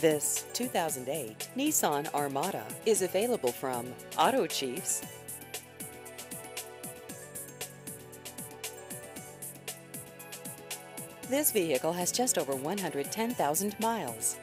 This 2008 Nissan Armada is available from Auto Chiefs. This vehicle has just over 110,000 miles.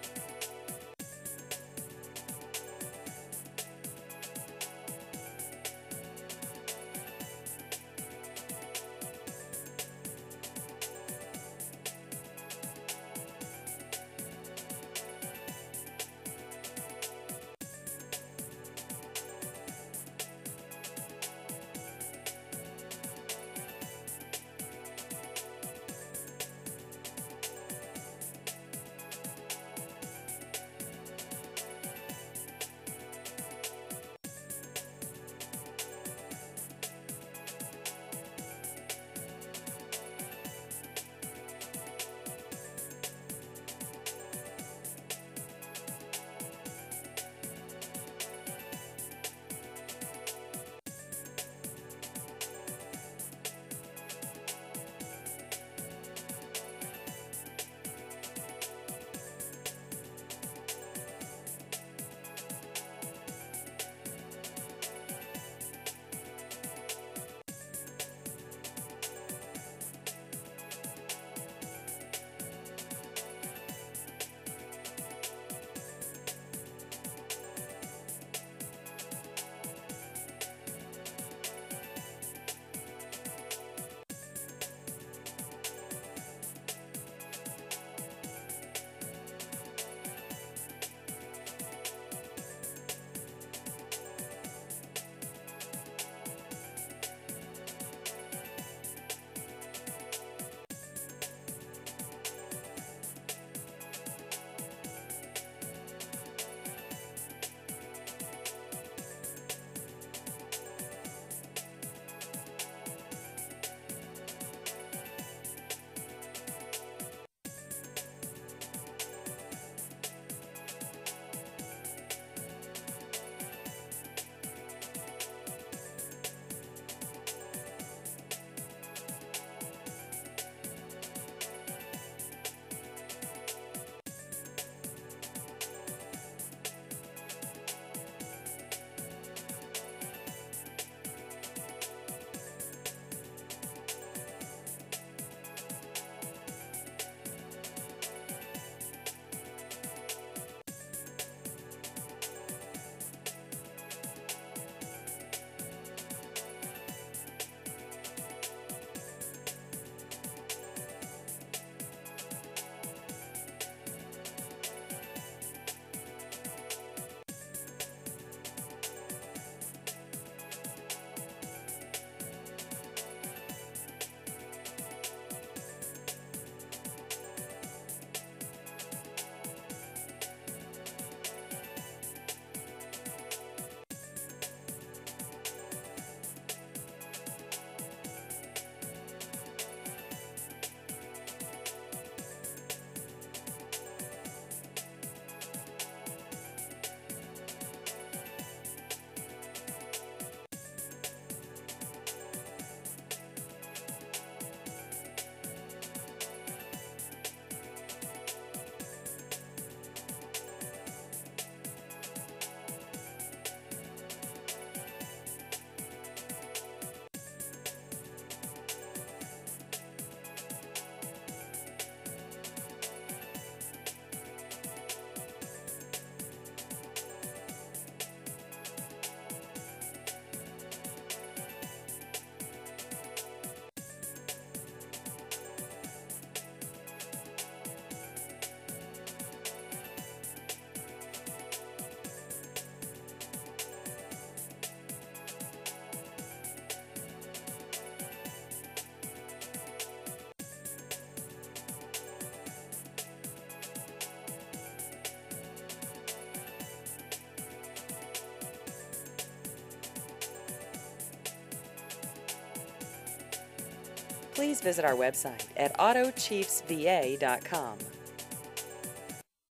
Please visit our website at autochiefsva.com.